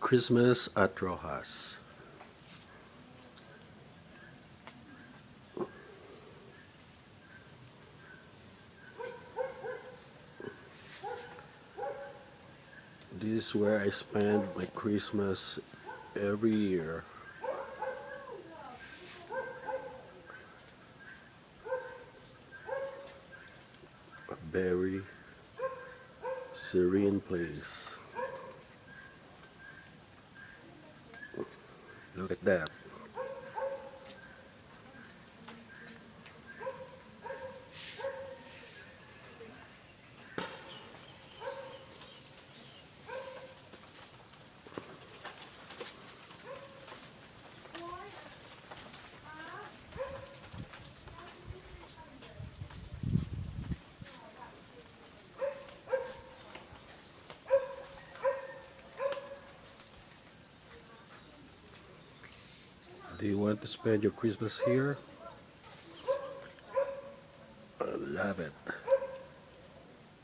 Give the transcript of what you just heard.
Christmas at Roxas. This is where I spend my Christmas every year. A very serene place. Look at that. Do you want to spend your Christmas here? I love it.